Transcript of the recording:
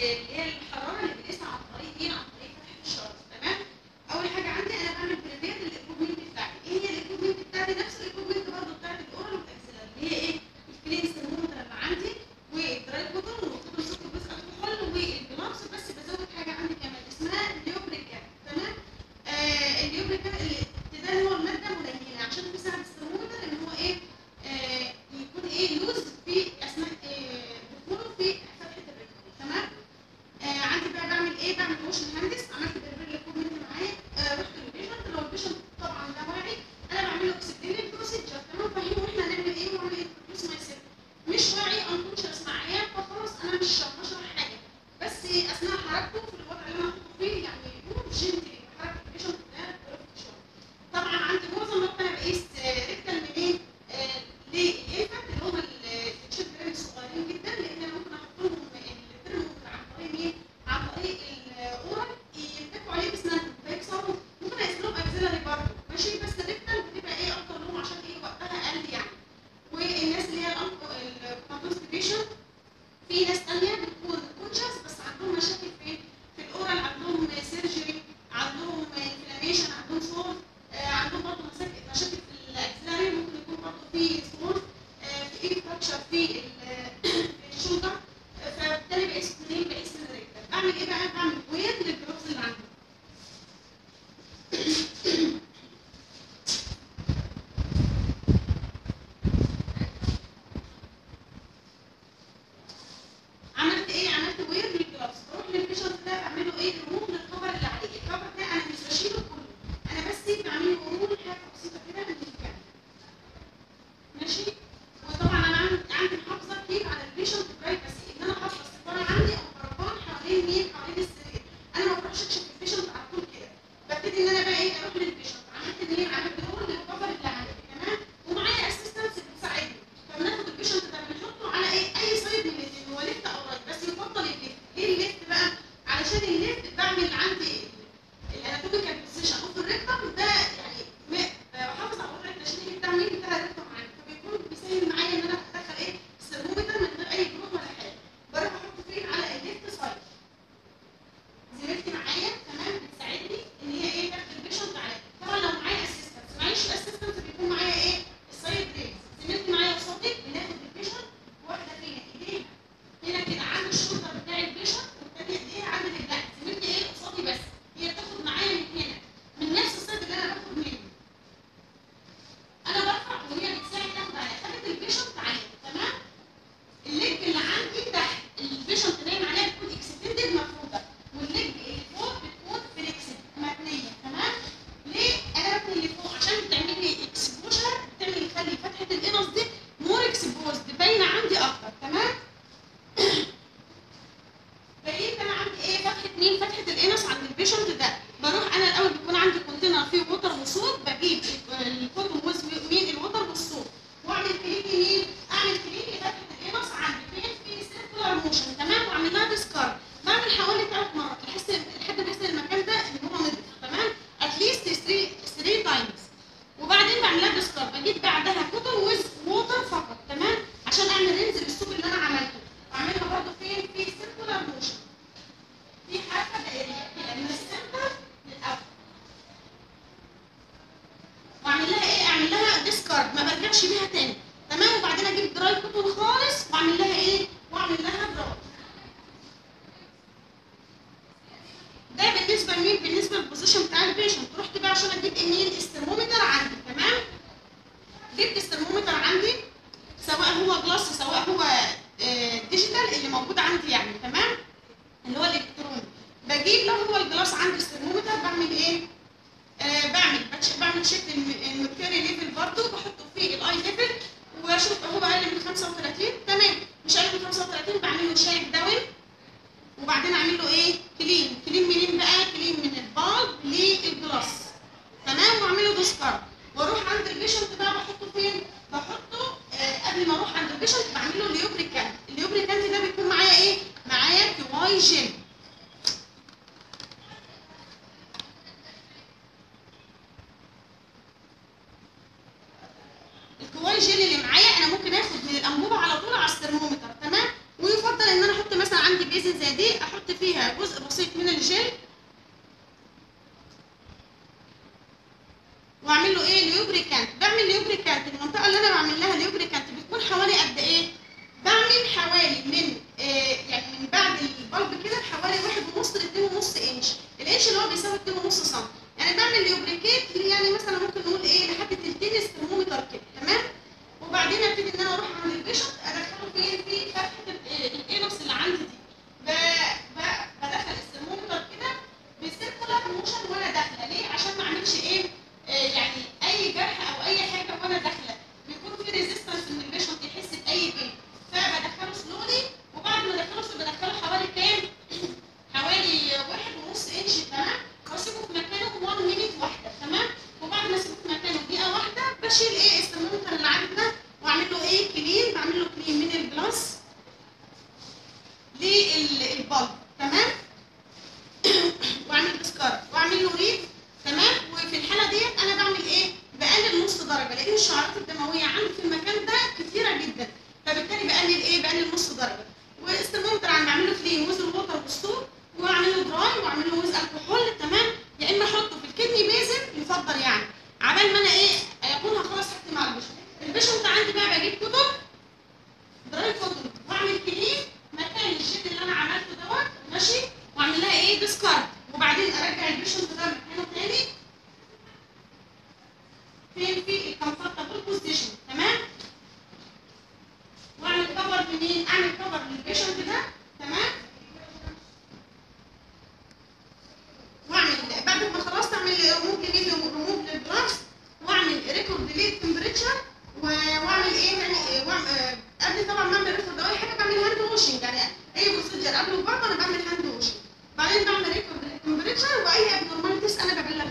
el, el بجيب منين الثرمومتر عندي تمام؟ جبت الثرمومتر عندي سواء هو glass سواء هو آه، digital اللي موجود عندي يعني تمام؟ اللي هو الإلكتروني. بجيب لو هو ال glass عندي الثرمومتر بعمل إيه؟ آه بعمل بعمل check ال mercury level برضه بحطه في ال eye level وأشوف هو أقل من 35 تمام؟ مش أقل من 35 بعمل له shake down وبعدين أعمل له إيه؟ clean clean منين بقى؟ clean من ال bulb واعمله بوستر وأروح عند ال patient بقى بحطه فين؟ بحطه آه قبل ما أروح عند ال patient بعمله lubricant، ال lubricant ده بيكون معايا إيه؟ معايا K-Y gel ال K-Y gel اللي معايا أنا ممكن آخد من الأنبوبة على طول على الثرمومتر تمام؟ ويفضل إن أنا أحط مثلا عندي basin زي دي أحط فيها جزء بسيط من الجيل واعمل له إيه؟ lubricant بعمل lubricant المنطقة اللي أنا بعمل لها lubricant بتكون حوالي قد إيه؟ بعمل حوالي من آه يعني من بعد ال bulb كده حوالي واحد ونص لاتنين ونص inch ال inch اللي هو بيساوي اتنين ونص سم يعني بعمل lubricate يعني مثلا ممكن نقول إيه؟ لحد تلتين الثرمومتر كده. تمام؟ وبعدين أبتدي إن أنا أروح عند ال patient أدخله فين في فتحة ال anus اللي عندي دي. بدخل الثرمومتر كده. بسيركولار موشن وأنا داخلة. ليه؟ عشان ما أعملش إيه؟ منين أعمل cover لل patient ده تمام؟ وأعمل بعد ما خلصت أعمل ريموف جميل ريموف للدراجز وأعمل record لل temperature وأعمل إيه يعني؟ آه، قبل طبعا ما أعمل record اول حاجة بعمل hand washing يعني أي procedure قبل وبعد أنا بعمل hand washing بعدين بعمل record لل temperature وأي abnormalities أنا ببلغ